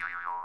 you, you, you.